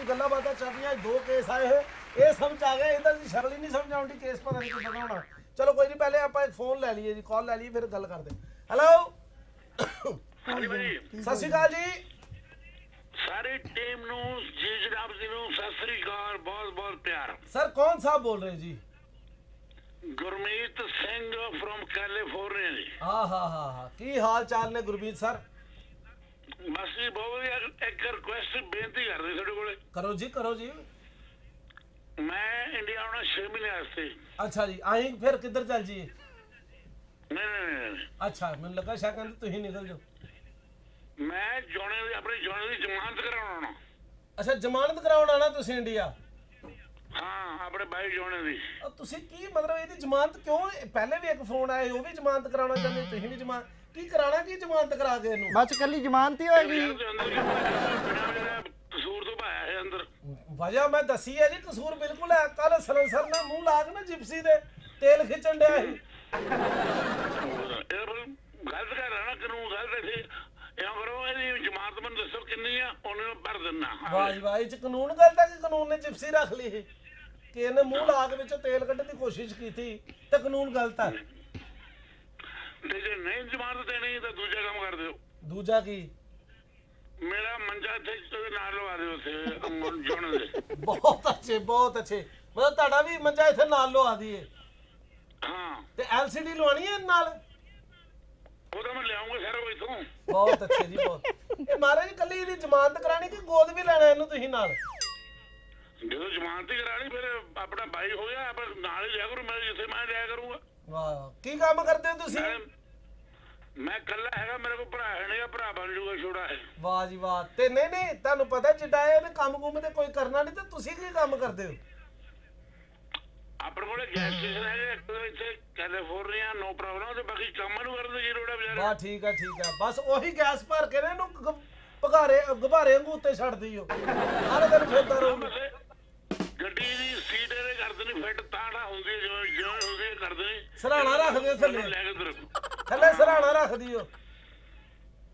ਜੀ ਗੱਲਾਂ ਬਾਤਾਂ ਚੱਲ ਰਹੀਆਂ ਦੋ ਕੇਸ ਆਏ ਹੋਏ। ਇਹ ਸਮਝ ਆ ਗਿਆ ਇਹਦਾ ਦੀ ਸ਼ਕਲ ਹੀ ਨਹੀਂ ਸਮਝ ਆਉਂਦੀ ਕੇਸ ਪਤਾ ਨਹੀਂ ਕਿੱਦਾਂ ਹੋਣਾ ਚਲੋ ਕੋਈ ਨਹੀਂ ਪਹਿਲੇ ਆਪਾਂ ਇੱਕ ਫੋਨ ਲੈ ਲਈਏ ਜੀ ਕਾਲ ਲੈ ਲਈਏ ਫਿਰ ਗੱਲ ਕਰਦੇ। ਹੈਲੋ ਸਤਿ ਸ਼੍ਰੀ ਅਕਾਲ ਜੀ। ਸਾਰੀ ਟੀਮ ਨੂੰ ਜੀ ਜਨਾਬ ਜੀ ਨੂੰ ਸਤਿ ਸ੍ਰੀ ਅਕਾਲ ਬਹੁਤ ਬਹੁਤ ਪਿਆਰ। ਸਰ ਕੌਣ ਸਾਹਿਬ ਬੋਲ ਰਹੇ ਜੀ? ਗੁਰਮੀਤ ਸਿੰਘ ਫਰੋਮ ਕੈਲੀਫੋਰਨੀਆ ਜੀ। ਹਾਂ ਹਾਂ ਹਾਂ ਹਾਂ। ਕੀ ਹਾਲ ਚਾਲ ਨੇ ਗੁਰਬੀਤ ਸਰ? ਜੀ ਬਹੁਤ ਵਧੀਆ ਇੱਕ ਰਿਕੁਐਸਟ ਬੇਨਤੀ ਕਰਦੇ ਤੁਹਾਡੇ ਕੋਲੇ। ਕਰੋ ਜੀ ਕਰੋ ਜੀ। ਮੈਂ ਇੰਡੀਆ ਆਉਣਾ 6 ਮਹੀਨੇ ਵਾਸਤੇ। ਅੱਛਾ ਜੀ ਆਹੀਂ ਫਿਰ ਕਿੱਧਰ ਚੱਲ ਜੀ ਨਹੀਂ ਨਹੀਂ ਅੱਛਾ ਮੈਨੂੰ ਲੱਗਾ ਸ਼ਾਇਦ ਤੁਸੀਂ ਨਿਕਲ ਜਾਓ। ਮੈਂ ਜੋਣੇ ਦੀ ਆਪਣੀ ਜੋਣੇ ਦੀ ਜ਼ਮਾਨਤ ਕਰਾਉਣਾ ਅੱਛਾ ਜ਼ਮਾਨਤ ਕਰਾਉਣ ਆਣਾ ਤੁਸੀਂ ਇੰਡੀਆ? ਹਾਂ ਆਪਣੇ ਬਾਈ ਜੋਣੇ ਦੀ। ਤੁਸੀਂ ਕੀ ਮਤਲਬ ਇਹਦੀ ਜ਼ਮਾਨਤ ਕਿਉਂ ਪਹਿਲੇ ਵੀ ਇੱਕ ਫੋਨ ਆਇਆ ਉਹ ਵੀ ਜ਼ਮਾਨਤ ਕਰਾਉਣਾ ਚਾਹੁੰਦੇ ਤੁਸੀਂ ਵੀ ਜ਼ਮਾਨਤ ਕੀ ਕਰਾਣਾ ਕੀ ਜ਼ਮਾਨਤ ਕਰਾ ਕੇ ਇਹਨੂੰ? ਬਸ ਕੱਲੀ ਜ਼ਮਾਨਤ ਹੀ ਹੋਏਗੀ। ਕਸੂਰ ਤੋਂ ਪਾਇਆ ਹੈ ਅੰਦਰ। ਵਜ੍ਹਾ ਮੈਂ ਦੱਸੀ ਹੈ ਜੀ ਕਸੂਰ ਬਿਲਕੁਲ ਹੈ। ਕੱਲ ਸਲੈਂਸਰ ਨਾਲ ਮੂੰਹ ਲਾ ਕੇ ਨਾ ਜਿਪਸੀ ਦੇ ਤੇਲ ਖਿੱਚਣ ਡਿਆ ਸੀ। ਗਲਤ ਕਰ ਰਿਹਾ ਨਾ ਕਾਨੂੰਨ ਗਲਤ ਹੈ ਇਹ ਕਰੋ ਇਹਦੀ ਜ਼ਮਾਨਤ ਮੈਨੂੰ ਦੱਸੋ ਕਿੰਨੀ ਆ ਉਹਨੂੰ ਭਰ ਦਿੰਨਾ। ਵਾਹ ਜੀ ਵਾਹ ਇਹ ਚ ਕਾਨੂੰਨ ਗਲਤ ਹੈ ਕਿ ਕਾਨੂੰਨ ਨੇ ਜਿਪਸੀ ਰੱਖ ਲਈ ਸੀ? ਕਿ ਇਹਨੇ ਮੂੰਹ ਲਾ ਕੇ ਵਿੱਚੋਂ ਤੇਲ ਕੱਢਣ ਦੀ ਕੋਸ਼ਿਸ਼ ਕੀਤੀ ਤੇ ਕਾਨੂੰਨ ਗਲਤ ਹੈ ਤੇ ਜੇ ਨਹੀਂ ਜ਼ਮਾਨਤ ਦੇਣੀ ਤਾਂ ਦੂਜਾ ਕੰਮ ਕਰ ਦਿਓ। ਦੂਜਾ ਕੀ? ਮੇਰਾ ਮੰਜਾ ਇੱਥੇ ਉਹਦੇ ਨਾਲ ਲਵਾ ਦਿਓ ਉੱਥੇ ਅਮਨ ਜੋਣ ਦੇ। ਬਹੁਤ ਅੱਛੇ ਬਹੁਤ ਅੱਛੇ। ਮਤਲਬ ਤੁਹਾਡਾ ਵੀ ਮੰਜਾ ਇੱਥੇ ਨਾਲ ਲਵਾ ਦਈਏ। ਹਾਂ। ਤੇ ਐਲਸੀਡੀ ਲਵਾਣੀ ਹੈ ਨਾਲ? ਉਹ ਤਾਂ ਮੈਂ ਲਿਆਉਂਗਾ ਸਾਰਾ ਕੋਈ ਤੋਂ ਬਹੁਤ ਅੱਛੇ ਜੀ ਬਹੁਤ। ਇਹ ਮਹਾਰਾਜ ਕੱਲੀ ਇਹਦੀ ਜ਼ਮਾਨਤ ਕਰਾਣੀ ਕਿ ਗੋਦ ਵੀ ਲੈਣਾ ਇਹਨੂੰ ਤੁਸੀਂ ਨਾਲ? ਜਦੋਂ ਜ਼ਮਾਨਤ ਹੀ ਕਰਾਣੀ ਫਿਰ ਆਪਣਾ ਬਾਈ ਹੋ ਗਿਆ ਆਪਾਂ ਨਾਲ ਹੀ ਲਿਆ ਕਰੂ ਮੈਂ ਜਿੱਥੇ ਮੈਂ ਲਿਆ ਕਰੂੰਗਾ। ਵਾਹ ਕੀ ਕੰਮ ਕਰਦੇ ਹੋ ਤੁਸੀਂ? ਮੈਂ ਇਕੱਲਾ ਹੈਗਾ ਮੇਰੇ ਕੋਲ ਭਰਾ ਹੈ ਨਹੀਂਗਾ ਭਰਾ ਬਣ ਜੂਗਾ ਛੋੜਾ ਹੈ। ਵਾਹ ਜੀ ਵਾਹ ਤੇ ਨਹੀਂ ਨਹੀਂ ਤੁਹਾਨੂੰ ਪਤਾ ਜਿੱਡਾ ਇਹ ਇਹਨੇ ਕੰਮ ਕੁੰਮ ਤੇ ਕੋਈ ਕਰਨਾ ਨਹੀਂ ਤੇ ਤੁਸੀਂ ਕੀ ਕੰਮ ਕਰਦੇ ਹੋ? ਆਪਣੇ ਕੋਲੇ ਗੈਸ ਸਟੇਸ਼ਨ ਤਾਂ ਇੱਥੇ ਕੈਲੀਫੋਰਨੀਆ ਨੋ ਪ੍ਰੋਬਲਮ ਤੇ ਬਾਕੀ ਕੰਮ ਨੂੰ ਕਰਨ ਦੀ ਜ਼ਰੂਰਤ ਹੈ ਵਿਚਾਰੇ। ਵਾਹ ਠੀਕ ਆ ਠੀਕ ਆ ਬਸ ਉਹੀ ਗੈਸ ਭਰ ਕੇ ਨਾ ਗ- ਭਗਾਰੇ ਗੁਬਾਰੇ ਵਾਂਗੂ ਉੱਤੇ ਛੱਡ ਦਈਓ। ਸਾਰੇ ਦਿਨ ਫਿਰਦਾ ਰਹੂਗਾ ਸਰਾਣਾ ਰੱਖ ਦਿਓ ਥੱਲੇ। ਲੈ ਕੇ ਦਰ ਥੱਲੇ ਸਰਾਣਾ ਰੱਖ ਦਿਓ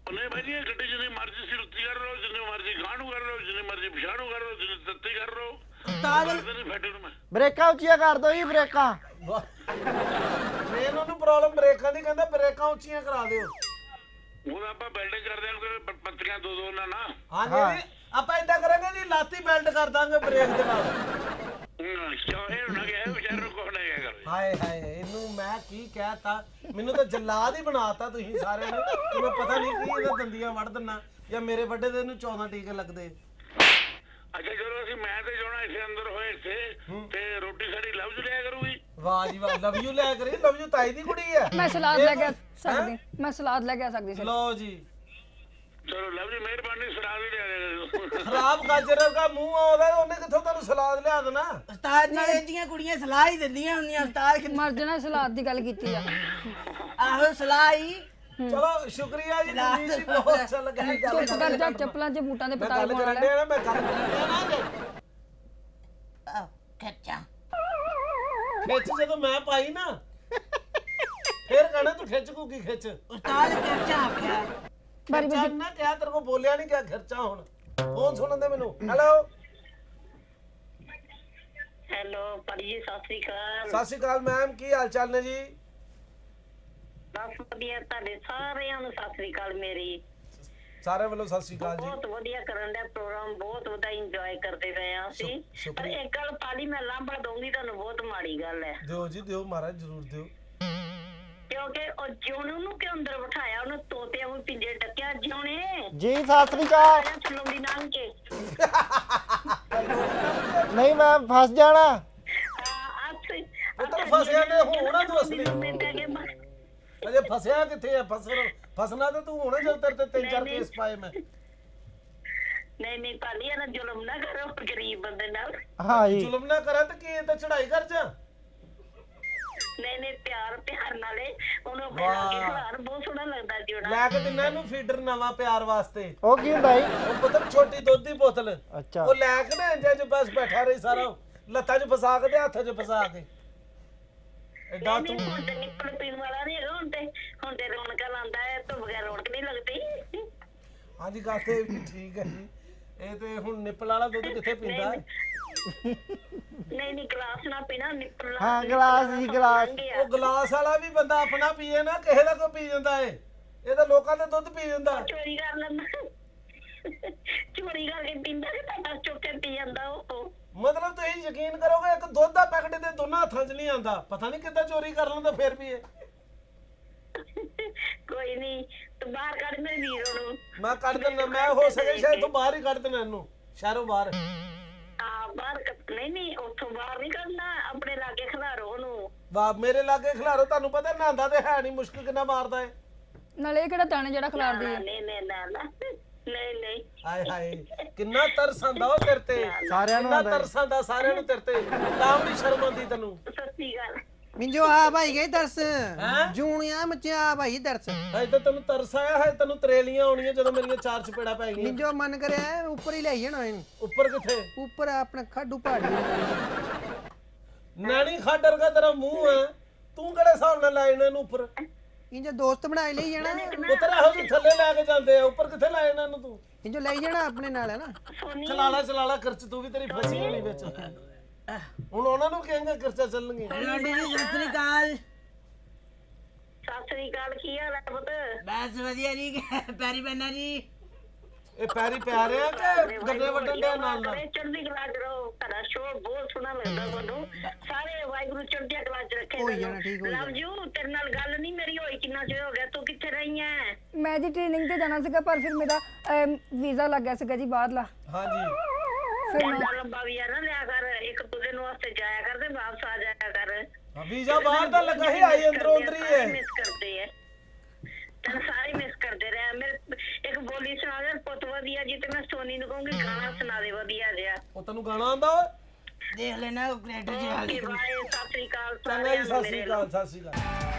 ਉਹਨੇ ਭਾਈ ਜੀ ਇਹ ਗੱਡੀ ਜਿੰਨੀ ਮਰਜ਼ੀ ਸੀ ਉੱਤੀ ਕਰ ਲਓ ਜਿੰਨੀ ਮਰਜ਼ੀ ਗਾਣੂ ਕਰ ਲਓ ਜਿੰਨੀ ਮਰਜ਼ੀ ਪਛਾਣੂ ਕਰ ਲਓ ਜਿੰਨੀ ਤੱਤੀ ਕਰ ਲਓ। ਨਹੀਂ ਮੈਂ। ਬ੍ਰੇਕਾਂ ਉੱਚੀਆਂ ਕਰ ਦੋ ਜੀ ਬ੍ਰੇਕਾਂ। ਮੇਨ ਉਹਨੂੰ ਪ੍ਰੋਬਲਮ ਬ੍ਰੇਕਾਂ ਦੀ ਕਹਿੰਦਾ ਬ੍ਰੇਕਾਂ ਉੱਚੀਆਂ ਕਰਾ ਦਿਓ। ਉਹ ਆਪਾਂ ਬਿਲਡਿੰਗ ਕਰਦੇ ਹਾਂ ਪੱਤੀਆਂ ਦੋ ਦੋ ਨਾ ਨਾ ਹਾਂਜੀ ਜੀ ਆਪਾਂ ਇਦਾਂ ਕਰਾਂਗੇ ਜੀ ਲਾਤੀ ਬੈਲਟ ਕਰ ਦਾਂਗੇ ਬ੍ਰੇਕ ਦੇ ਨਾਲ। ਨਹੀਂ ਹਾਏ ਹਾਏ। ਕੀ ਕਹਿਤਾ? ਮੈਨੂੰ ਤਾਂ ਜੱਲਾਦ ਹੀ ਬਣਾਤਾ ਤੁਸੀਂ ਸਾਰਿਆਂ ਨੇ। ਕਿ ਮੈਂ ਪਤਾ ਨਹੀਂ ਕੀ ਇਹਦਾ ਦੰਦੀਆਂ ਵੜ ਦਿੰਨਾ। ਜਾਂ ਮੇਰੇ ਵੱਡੇ ਦੇ ਨੂੰ 14 ਟੀਕੇ ਲੱਗਦੇ। ਅੱਛਾ ਜਦੋਂ ਅਸੀਂ ਮੈਂ ਤੇ ਜਾਣਾ ਇੱਥੇ ਅੰਦਰ ਹੋਏ ਇੱਥੇ ਤੇ ਰੋਟੀ ਸਾਡੀ ਲਫ਼ਜ਼ ਲਿਆ ਕਰੂਗੀ? ਵਾਹ ਜੀ ਵਾਹ ਲਵ ਯੂ ਲੈ ਕਰੀ ਲਵ ਯੂ ਤਾਈ ਦੀ ਕੁੜੀ ਹੈ। ਮੈਂ ਸਲਾਦ ਲੈ ਕੇ? ਸਕਦੀ ਮੈਂ ਸਲਾਦ ਲੈ ਕੇ ਆ ਸਕਦੀ ਸੀ। ਲਓ ਜੀ। ਚਲੋ ਲਫ਼ਜ਼ ਮਿਹਰਬਾਨੀ ਸਲਾਹ ਦੇ ਲਿਆ ਕਰੋ ਖਰਾਬ ਗਾਜਰ ਦਾ ਮੂੰਹ ਆਉਂਦਾ ਉਹਨੇ ਕਿੱਥੋਂ ਤੁਹਾਨੂੰ ਸਲਾਦ ਲਿਆ ਦੇਣਾ? ਉਸਤਾਦ ਜੀ ਇਹਦੀਆਂ ਕੁੜੀਆਂ ਸਲਾਹ ਹੀ ਦਿੰਦੀਆਂ ਹੁੰਦੀਆਂ ਉਸਤਾਦ ਕਿ- ਮਰ ਜਾਣਾ ਸਲਾਦ ਦੀ ਗੱਲ ਕੀਤੀ ਆ। ਆਹੋ ਸਲਾਹ ਹੀ। ਚਲੋ ਸ਼ੁਕਰੀਆ ਜੀ ਤੁਸੀਂ ਜੀ ਬਹੁਤ ਅੱਛਾ ਲੱਗਾ ਗੱਲ ਕਰ ਜਾ ਚੱਪਲਾਂ 'ਚ ਬੂਟਾਂ ਦੇ ਮੈਂ ਪਤਾਲ ਨਾ ਮੈਂ ਗੱਲ ਕਰਨ ਡਿਆ ਨਾ ਜੇ। ਆਹ, ਖੱਚਾ ਖਿੱਚ ਜਦੋਂ ਮੈਂ ਪਾਈ ਨਾ ਫਿਰ ਕਹਣਾ ਤੂੰ ਖਿੱਚ ਕੂ ਕੀ ਖਿੱਚ। ਉਸਤਾਦ ਖਰਚਾ ਆਖਿਆ। ਬਾਰੀ ਖਰਚਾ ਨਾ ਕਿਹਾ ਤੇਰੇ ਕੋ ਬੋਲਿਆ ਨਹੀਂ ਕਿਹਾ ਖਰਚਾ ਹੁਣ। ਫੋਨ ਸੁਣਨ ਦੇ ਮੈਨੂੰ। ਹੈਲੋ ਹੈਲੋ ਜੀ ਸਤਿ ਸ੍ਰੀ ਅਕਾਲ। ਸਤਿ ਸ਼੍ਰੀ ਅਕਾਲ ਮੈਮ ਕੀ ਹਾਲ ਚਾਲ ਨੇ ਜੀ? ਬਸ ਵਧੀਆ ਤੁਹਾਡੇ ਸਾਰਿਆਂ ਨੂੰ ਸਤਿ ਸ੍ਰੀ ਅਕਾਲ ਮੇਰੀ। ਸਾਰਿਆਂ ਵੱਲੋਂ ਸਤਿ ਸ਼੍ਰੀ ਅਕਾਲ ਜੀ। ਬਹੁਤ ਵਧੀਆ ਕਰਨ ਦਾ ਪ੍ਰੋਗਰਾਮ ਬਹੁਤ ਵਧੀਆ ਇੰਜੋਏ ਕਰਦੇ ਪਏ ਆ ਅਸੀਂ। ਸ਼ੁ- ਪਰ। ਇੱਕ ਗੱਲ ਪਾਲੀ ਮੈਂ ਲਾਂਭਾ ਦਊਂਗੀ ਤੁਹਾਨੂੰ ਬਹੁਤ ਮਾੜੀ ਗੱਲ ਹੈ। ਦਿਓ ਜੀ ਦਿਓ ਮਹਾਰਾਜ ਜ਼ਰੂਰ ਦਿਓ। ਕਿਉਂਕਿ ਉਹ ਜਿਉਣੂ ਨੂੰ ਕਿ ਅੰਦਰ ਬਿਠਾਇਆ ਉਹਨੂੰ ਤੋਤਿਆਂ ਨੂੰ ਪਿੰਜੇ ਡੱਕਿਆ ਜਿਉਣੇ। ਜੀ ਸਤਿ ਸ੍ਰੀ ਅਕਾਲ। ਚਲੰਦੀ ਨਾਮ ਕੇ ਨਹੀਂ ਮੈਂ ਫਸ ਜਾਣਾ। ਪੁੱਤਰ ਫਸਿਆ ਨੇ ਹੋਣਾ ਤੂੰ ਅਸਲੀ ਤਾਂ ਕਿ ਅਜੇ ਫਸਿਆ ਕਿੱਥੇ ਆ? ਫਸਣ ਫਸਣਾ ਤੇ ਤੂੰ ਹੋਣਾ ਜਦ ਤੇਰੇ ਤੇ ਤਿੰਨ ਚਾਰ। ਕੇਸ ਪਾਏ ਮੈਂ। ਨਹੀਂ ਨਹੀਂ ਪਾਲੀ ਇਹਨਾਂ ਜ਼ੁਲਮ ਨਾ ਕਰੋ ਗਰੀਬ ਬੰਦੇ ਨਾਲ। ਹਾਂ ਜੀ। ਜ਼ੁਲਮ ਨਾ ਕਰਾਂ ਤੇ ਕੀ ਇਹ ਤਾਂ ਚੜਾਈ ਕਰ ਜਾ ਨਹੀਂ ਨਹੀਂ ਪਿਆਰ ਪਿਆਰ ਨਾਲੇ। ਉਹਨੂੰ। ਖਿਲਾ ਕੇ ਖਿਲਾਰ ਬਹੁਤ ਸੋਹਣਾ ਲੱਗਦਾ ਜਿਉਣਾ ਲੈ ਕੇ ਦਿੰਨਾ ਇਹਨੂੰ ਫੀਡਰ ਨਵਾਂ ਪਿਆਰ ਵਾਸਤੇ। ਉਹ ਕੀ ਹੁੰਦਾ ਜੀ? ਉਹ ਪੁੱਤਰ ਛੋਟੀ ਦੁੱਧ ਦੀ ਬੋਤਲ। ਅੱਛਾ। ਉਹ ਲੈ ਕੇ ਨਾ ਚ ਬਸ ਬੈਠਾ ਰਹੀ ਸਾਰਾ। ਲੱਤਾਂ 'ਚ ਫਸਾ ਕੇ ਤੇ ਹੱਥਾਂ 'ਚ ਫਸਾ ਕੇ। ਐਡਾ ਤੂੰ ਨਿਕਲ ਪੀਣ ਵਾਲਾ ਨਹੀਂ ਹੈਗਾ ਹੁਣ ਤੇ। ਹੁਣ ਤੇ ਰੌਣਕਾਂ ਲਾਉਂਦਾ ਹੈ ਤੋਂ ਬਗੈਰ ਰੌਣਕ ਨਹੀਂ ਲੱਗਦੀ। ਹਾਂਜੀ ਵੀ ਠੀਕ ਹੈ ਜੀ। ਇਹ ਤੇ ਹੁਣ ਨਿੱਪਲ ਵਾਲਾ ਦੁੱਧ ਕਿੱਥੇ ਪੀਂਦਾ? ਹੈ? ਨਹੀਂ ਨਹੀਂ ਗਲਾਸ ਨਾ ਪੀਣਾ ਨਿੱਪਲ ਹਾਂ, ਗਲਾਸ ਜੀ, ਗਲਾਸ। ਉਹ ਗਲਾਸ ਵਾਲਾ ਵੀ ਬੰਦਾ ਆਪਣਾ ਪੀਏ ਨਾ ਕਿਸੇ ਦਾ ਕੋ ਪੀ ਜਾਂਦਾ ਏ। ਇਹ ਤਾਂ ਲੋਕਾਂ ਦੇ ਦੁੱਧ ਪੀ ਜਾਂਦਾ। ਚੋਰੀ ਕਰ ਲੈਂਦਾ। ਚੋਰੀ ਕਰਕੇ ਪੀਂਦਾ ਕਿ ਤਾਂ ਬਸ ਚੁੱਕ ਕੇ ਪੀ ਜਾਂਦਾ ਉਹ ਮਤਲਬ ਤੁਸੀਂ ਯਕੀਨ ਕਰੋਗੇ ਇੱਕ ਦੁੱਧ ਦਾ ਪੈਕਟ ਤੇ ਦੋਨਾਂ ਹੱਥਾਂ 'ਚ ਨਹੀਂ ਆਂਦਾ ਪਤਾ ਨਹੀਂ ਕਿੱਦਾਂ ਚੋਰੀ ਕਰ ਲੈਂਦਾ ਫਿਰ ਵੀ ਇਹ। ਕੋਈ ਨਹੀਂ ਤੂੰ ਬਾਹਰ ਕੱਢ ਮੇਰੇ ਵੀਰ ਨੂੰ। ਮੈਂ ਕੱਢ ਦਿੰਦਾ ਮੈਂ ਹੋ ਸਕੇ ਸ਼ਾਇਦ ਤੂੰ ਬਾਹਰ ਹੀ ਕੱਢ ਦੇਣਾ ਇਹਨੂੰ ਸ਼ਹਿਰੋਂ ਬਾਹਰ। ਨਹੀਂ ਨਹੀਂ ਉੱਥੋਂ ਬਾਹਰ ਨਹੀਂ ਕੱਢਣਾ ਆਪਣੇ ਲਾਗੇ ਖਿਲਾਰੋ ਉਹਨੂੰ। ਵਾ ਮੇਰੇ ਲਾਗੇ ਖਿਲਾਰੋ ਤੁਹਾਨੂੰ ਪਤਾ ਨਹਾਉਂਦਾ ਤੇ ਹੈ ਨਹੀਂ ਮੁਸ਼ਕ ਕਿੰਨਾ ਮਾਰਦਾ ਏ। ਨਾਲੇ ਇਹ ਕਿਹੜਾ ਦਾਣੇ ਜਿਹੜਾ ਖਿਲਾਰਦੀ ਹੈ ਨਹੀਂ ਨਹੀਂ ਨਾ ਨਾ। ਨਹੀਂ ਨਹੀਂ। ਹਾਏ ਹਾਏ ਕਿੰਨਾ ਤਰਸ ਆਂਦਾ ਉਹ ਤੇਰੇ ਤੇ। ਸਾਰਿਆਂ ਨੂੰ। ਤਰਸ ਆਂਦਾ ਸਾਰਿਆਂ ਨੂੰ ਤੇਰੇ ਤੇ। ਤਾਂ ਵੀ ਸ਼ਰਮ ਆਉਂਦੀ ਤੈਨੂੰ। ਸੱਚੀ ਗੱਲ। ਮਿੰਜੋ ਆ ਭਾਈ ਗਏ ਦਰਸ ਹੈਂ? ਮੱਚਿਆ ਭਾਈ ਦਰਸ। ਹਜੇ ਤਾਂ ਤੈਨੂੰ ਤਰਸ ਆਇਆ ਹੈ ਤੈਨੂੰ ਤਰੇਲੀਆਂ ਆਉਣੀਆਂ ਜਦੋਂ ਮੇਰੀਆਂ ਚਾਰ ਚਪੇੜਾ ਪੈ ਗਈਆਂ। ਮਿੰਜੋ ਮਨ ਕਰਿਆ ਉੱਪਰ ਹੀ ਲੈ ਜਾਣਾ ਇਹਨੂੰ। ਉੱਪਰ ਕਿੱਥੇ? ਉੱਪਰ ਆਪਣਾ ਖਾਡੂ ਪਹਾੜੀ ਨੈਣੀ ਖਾਡਰ ਦਾ ਤੇਰਾ ਮੂੰਹ ਹੈ। ਤੂੰ ਕਿਹੜੇ ਹਿਸਾਬ ਨਾਲ ਲਾਏ ਨੇ ਇਹਨੂੰ ਉੱਪਰ? ਇੰਜੋ ਦੋਸਤ ਬਣਾ ਲਈ ਜਾਣਾ। ਪੁੱਤਰ ਇਹੋ ਜਿਹੇ ਥੱਲੇ ਲੈ ਕੇ ਜਾਂਦੇ ਆ। ਉੱਪਰ ਕਿੱਥੇ ਲਾਏ ਨੇ ਇਹਨੂੰ ਤੂੰ? ਇੰਜੋ ਲੈ ਜਾਣਾ ਆਪਣੇ ਨਾਲ ਹੈ ਨਾ? ਸੋਨੀ। ਚਲਾਲਾ ਚਲਾਲਾ ਖਰਚ ਤੂੰ ਵੀ ਤੇਰੀ ਫਸੀ ਹੋਣੀ ਵਿੱਚ। ਹੁਣ ਉਹਨਾਂ ਨੂੰ ਕਹੇਂਗਾ ਖਰਚਾ ਚੱਲਣਗੇ ਸਤਿ ਸ੍ਰੀ ਅਕਾਲ। ਸਤਿ ਸ੍ਰੀ ਅਕਾਲ ਕੀ ਹਾਲ ਹੈ ਪੁੱਤ? ਬਸ ਵਧੀਆ ਜੀ ਪੈਰੀ ਪੈਣਾ ਜੀ। ਇਹ ਪੈਰੀ ਪੈ ਰਿਹਾ ਕਿ ਗੱਡੇ ਵੱਡਣ ਦੇ ਨਾਲ ਨਾਲ ਚੜ੍ਹਦੀ ਕਲਾ ਚ ਰਹੋ ਤੁਹਾਡਾ ਸ਼ੋਅ ਬਹੁਤ ਸੋਹਣਾ ਲੱਗਦਾ ਤੁਹਾਨੂੰ। ਸਾਰੇ ਵਾਹਿਗੁਰੂ ਚੜ੍ਹਦੀ ਕਲਾ ਚ ਰੱਖੇ ਹੋਈ ਜਾਣਾ, ਠੀਕ ਹੋਈ ਲਵ ਯੂ ਤੇਰੇ ਨਾਲ ਗੱਲ ਨਹੀਂ ਮੇਰੀ ਹੋਈ ਕਿੰਨਾ ਚਿਰ ਹੋ ਗਿਆ ਤੂੰ ਕਿੱਥੇ ਰਹੀ ਐ? ਮੈਂ ਜੀ ਟ੍ਰੇਨਿੰਗ ਤੇ ਜਾਣਾ ਸੀਗਾ ਪਰ ਫਿਰ ਮੇਰਾ ਵੀਜ਼ਾ ਲੱਗ ਗਿਆ ਸੀਗਾ ਜੀ ਬਾਹਰਲਾ। ਹਾਂਜੀ। ਫਿਰ ਮੈਂ ਲੰਬਾ ਲੰਬਾ ਵੀ ਆ ਨਾ ਲਿਆ ਕਰ ਇੱਕ ਦੂਜੇ ਨੂੰ ਵਾਸਤੇ ਜਾਇਆ ਕਰ ਤੇ ਵਾਪਸ ਆ ਜਾਇਆ ਕਰ। ਵੀਜ਼ਾ ਬਾਹਰ ਦਾ ਲੱਗਾ ਸੀ ਆਈ ਅੰਦਰੋਂ ਅੰਦਰ ਹੀ। ਹੈ ਮਿਸ ਕਰਦੇ ਐ ਤੈਨੂੰ ਸਾਰੇ ਮਿਸ ਕਰਦੇ ਰਹੇ ਮੇਰੇ ਇੱਕ ਬੋਲੀ ਸੁਣਾ ਦੇ ਪੁੱਤ ਵਧੀਆ ਜੀ ਤੇ ਮੈਂ ਸੋਨੀ ਨੂੰ ਕਹੂੰਗੀ ਗਾਣਾ ਸੁਣਾ ਦੇ ਵਧੀਆ ਜਿਹਾ। ਉਹ ਤੈਨੂੰ ਗਾਣਾ ਆਉਂਦਾ ਓਏ? ਦੇਖ ਲੈਣਾ ਆ ਓਕੇ ਬਾਏ ਸਤਿ ਸ੍ਰੀ ਅਕਾਲ ਚੰਗਾ ਜੀ ਸਾਰਿਆਂ ਨੂੰ ਸਤਿ ਸ੍ਰੀ ਮੇਰੇ ਅਕਾਲ ਸਤਿ ਸ੍ਰੀ ਅਕਾਲ।